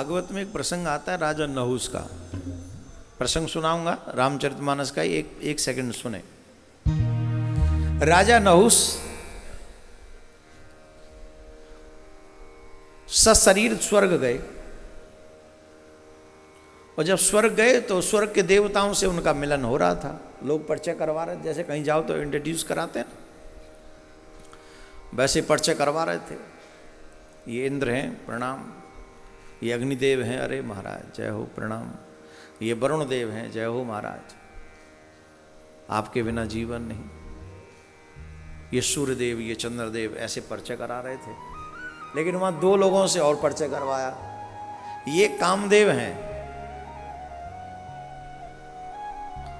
भागवत में एक प्रसंग आता है, राजा नहुस का। प्रसंग सुनाऊँगा, रामचरितमानस का एक एक सेकंड सुने। राजा नहुस सशरीर स्वर्ग गए। और जब स्वर्ग गए तो स्वर्ग के देवताओं से उनका मिलन हो रहा था। लोग परिचय करवा रहे थे, जैसे कहीं जाओ तो इंट्रोड्यूस कराते हैं वैसे परिचय करवा रहे थे। ये इंद्र हैं, प्रणाम। ये अग्निदेव हैं, अरे महाराज, जय हो प्रणाम। ये वरुण देव हैं, जय हो महाराज। आपके बिना जीवन नहीं। ये सूर्यदेव, ये चंद्रदेव ऐसे परिचय करा रहे थे। लेकिन वहाँ दो लोगों से और परिचय करवाया। ये कामदेव हैं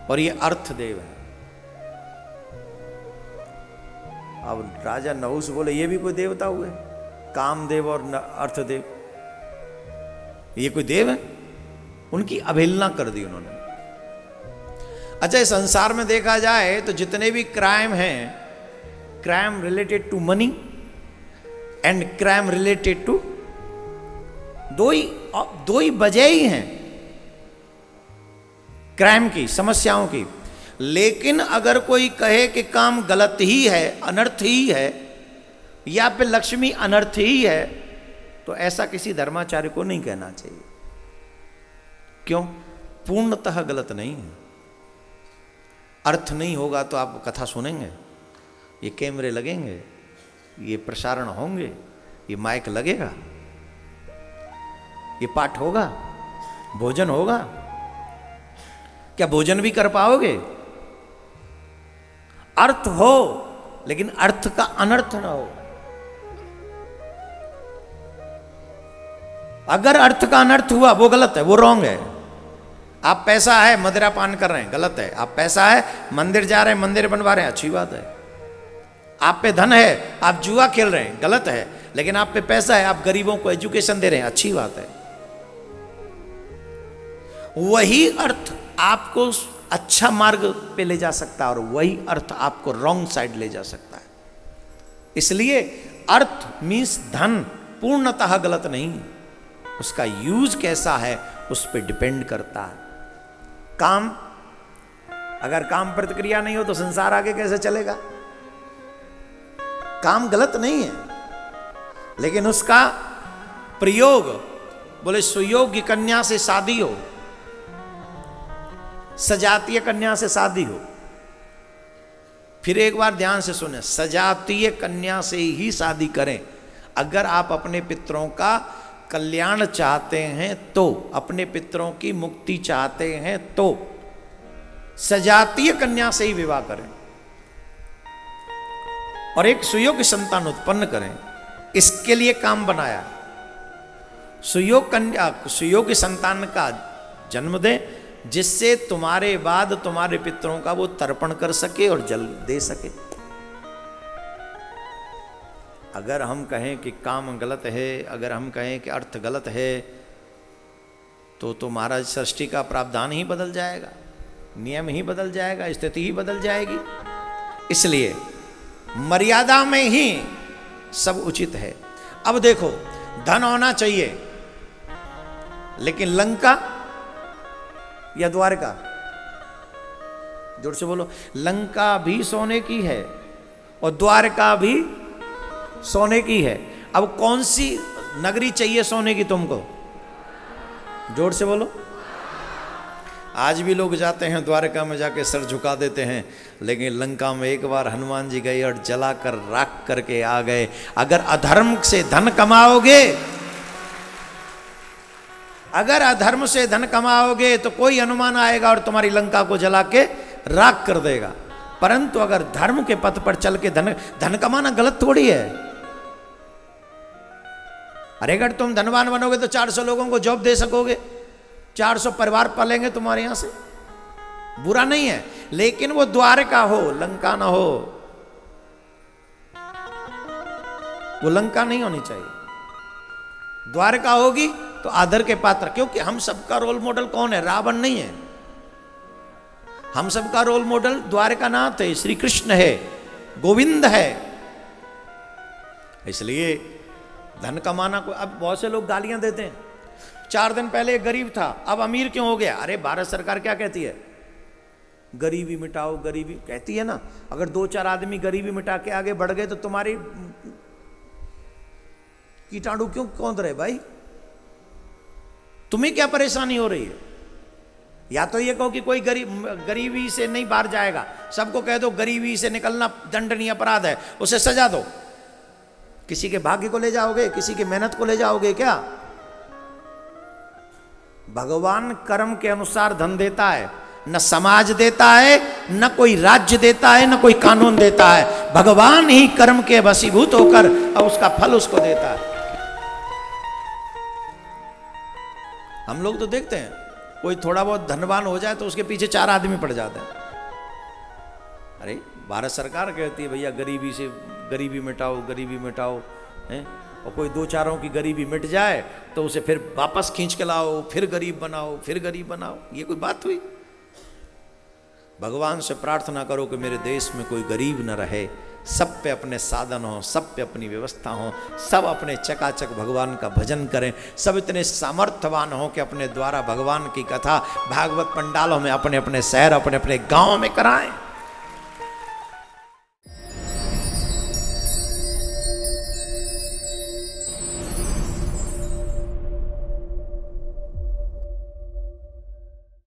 और ये अर्थदेव हैं। अब राजा नहुस बोले, ये भी कोई देवता हुए कामदेव और अर्थदेव। ये कोई देव है? उनकी अवहेलना कर दी उन्होंने। अच्छा संसार में देखा जाए तो जितने भी क्राइम हैं crime related to money and crime related to दो ही दो ही वजह ही हैं क्राइम की, समस्याओं की। लेकिन अगर कोई कहे कि काम गलत ही है, अनर्थ ही है, या फिर लक्ष्मी अनर्थ ही है तो ऐसा किसी धर्माचार्य को नहीं कहना चाहिए। क्यों? पूर्णतः गलत नहीं है। अर्थ नहीं होगा तो आप कथा सुनेंगे, ये कैमरे लगेंगे, ये प्रसारण होंगे, ये माइक लगेगा, ये पाठ होगा, भोजन होगा। क्या भोजन भी कर पाओगे? अर्थ हो, लेकिन अर्थ का अनर्थ ना हो। अगर अर्थ का अनर्थ हुआ, वो गलत है, वो रॉन्ग है। आप पैसा है मदिरा पान कर रहे हैं, गलत है। आप पैसा है, मंदिर जा रहे हैं, मंदिर बनवा रहे हैं, अच्छी बात है। आप पे धन है, आप जुआ खेल रहे हैं, गलत है। लेकिन आप पे पैसा है, आप गरीबों को एजुकेशन दे रहे हैं, अच्छी बात है। वही अर्थ आपको अच्छा मार्ग पे ले जा सकता है और वही अर्थ आपको रॉन्ग साइड ले जा सकता है। इसलिए अर्थ मीन्स धन, पूर्णतः गलत नहीं। उसका यूज़ कैसा है, उस पर डिपेंड करता है। काम, अगर काम प्रतिक्रिया नहीं हो तो संसार आगे कैसे चलेगा? काम गलत नहीं है, लेकिन उसका प्रयोग, बोले सुयोग्य कन्या से शादी हो, सजातीय कन्या से शादी हो, फिर एक बार ध्यान से सुने, सजातीय कन्या से ही शादी करें। अगर आप अपने पितरों का कल्याण चाहते हैं तो अपने पितरों की मुक्ति चाहते हैं तो। सजातीय कन्या से ही विवाह करें। और एक सुयोग्य संतान उत्पन्न करें। इसके लिए काम बनाया। सुयोग कन्या, सुयोग्य संतान का जन्म दें, जिससे तुम्हारे बाद तुम्हारे पितरों का वो तर्पण कर सके और जल दे सके। अगर हम कहें कि काम गलत है, अगर हम कहें कि अर्थ गलत है तो तो महाराज सृष्टि का प्रावधान ही बदल जाएगा, नियम ही बदल जाएगा, स्थिति ही बदल जाएगी। इसलिए मर्यादा में ही सब उचित है। अब देखो, धन होना चाहिए, लेकिन लंका या द्वारका? ज़ोर से बोलो, लंका भी सोने की है और द्वारका भी सोने की है। अब कौन सी नगरी चाहिए सोने की तुमको? ज़ोर से बोलो। आज भी लोग जाते हैं, द्वारका में जाके सर झुका देते हैं, लेकिन लंका में एक बार हनुमान जी गए और जलाकर राख करके आ गए। अगर अधर्म से धन कमाओगे, अगर अधर्म से धन कमाओगे तो कोई अनुमान आएगा और तुम्हारी लंका को जला के राख कर देगा। परंतु अगर धर्म के पथ पर चल के धन धन कमाना गलत थोड़ी है। अरे अगर तुम धनवान बनोगे तो 400 लोगों को जॉब दे सकोगे। 400 परिवार पालेंगे तुम्हारे यहाँ से। बुरा नहीं है, लेकिन वो द्वारका हो, लंका ना हो। वो लंका नहीं होनी चाहिए। द्वारका होगी तो आदर के पात्र, क्योंकि हम सबका रोल मॉडल कौन है? रावण नहीं है। हम सबका रोल मॉडल द्वारका नाथ है, श्री कृष्ण है, गोविंद है। इसलिए धन कमाना को अब बहुत से लोग गालियाँ देते हैं। चार दिन पहले गरीब था, अब अमीर क्यों हो गया? अरे, भारत सरकार क्या कहती है? गरीबी मिटाओ, गरीबी कहती है ना, अगर दो चार आदमी गरीबी मिटा के आगे बढ़ गए तो तुम्हारी कीटाणु क्यों कौंध रहे भाई? तुम्हें क्या परेशानी हो रही है? या तो ये कहो कि कोई गरीब गरीबी से नहीं बाहर जाएगा। सबको कह दो, गरीबी से निकलना दंडनीय अपराध है, उसे सजा दो। किसी के भाग्य को ले जाओगे, किसी की मेहनत को ले जाओगे क्या? भगवान कर्म के अनुसार धन देता है, न समाज देता है, न कोई राज्य देता है, न कोई कानून देता है। भगवान ही कर्म के वसीभूत होकर अब उसका फल उसको देता है। हम लोग तो देखते हैं, कोई थोड़ा बहुत धनवान हो जाए तो उसके पीछे चार आदमी पड़ जाते हैं। अरे, भारत सरकार कहती है, भैया, गरीबी से गरीबी मिटाओ गरीबी मिटाओ, हैं? और कोई दो चारों की गरीबी मिट जाए तो उसे फिर वापस खींच के लाओ, फिर गरीब बनाओ, फिर गरीब बनाओ। ये कोई बात हुई? भगवान से प्रार्थना करो कि मेरे देश में कोई गरीब न रहे। सब पे अपने साधन हो, सब पे अपनी व्यवस्था हो, सब अपने चकाचक भगवान का भजन करें। सब इतने सामर्थ्यवान हो कि अपने द्वारा भगवान की कथा भागवत पंडालों में अपने अपने शहर अपने अपने गाँव में कराएँ।